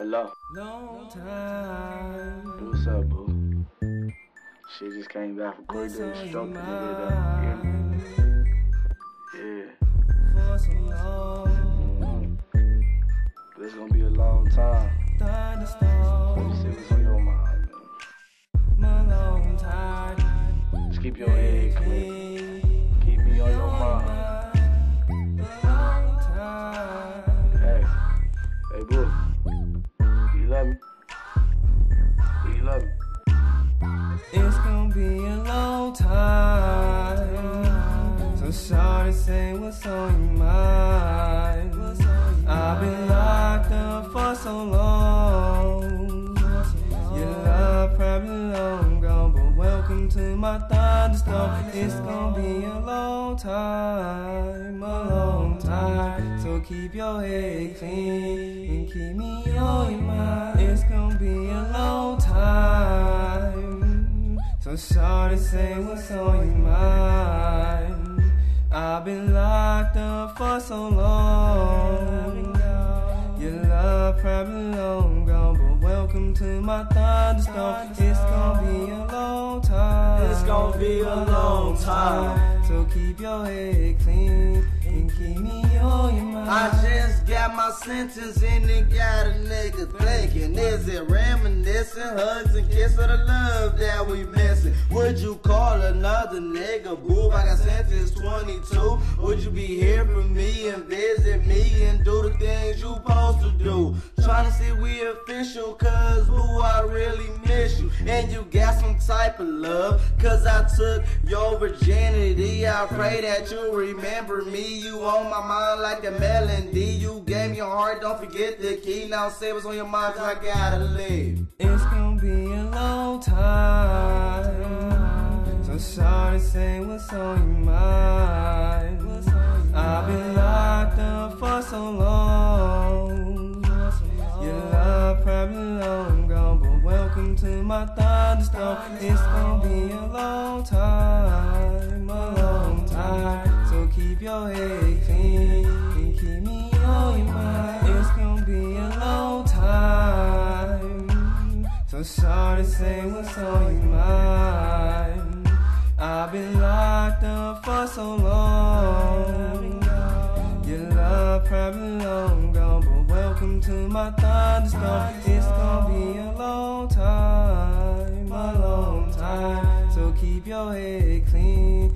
Hello. Long time. What's up, boo? Shit just came back from court. They stroking it up. Yeah. For so long. But it's gonna be a long time. Let me see what's on your mind, man. My long time. Just keep your head It's gonna be a long time. So sorry, say what's on your mind. I've been locked up for so long. Your love probably long gone, but welcome to my thunderstorm. It's gonna be a long time, a long time. So keep your head clean and keep me on So sorry, say what's on your mind. I've been locked up for so long. Your love probably long gone, but welcome to my thunderstorm. It's gonna be a long time. It's gonna be a long time. So keep your head clean and keep me on your mind. I just got my sentence and it got a nigga thinking. Is it reminiscing? Hugs and kiss of the love that we missing. Would you call another nigga boo? I got sentenced 22. Would you be here for me and visit me and do the things you supposed to do? Trying to see we official, cause boo, I really miss you. And you some type of love, cause I took your virginity. I pray that you remember me. You on my mind like a melody. You gave me your heart, don't forget the key. Now say what's on your mind, cause I gotta leave. It's gonna be a long time. So sorry, say what's on your mind. I've been locked up for so long. Your love probably long gone, to my thunderstorm. It's gonna be a long time, a long time. So keep your head clean and keep me on your mind. It's gonna be a long time. So sorry, say what's on your mind. I've been locked up for so long. Your love probably long gone, but welcome to my thunderstorm. It's gonna be a long time, keep your head clean.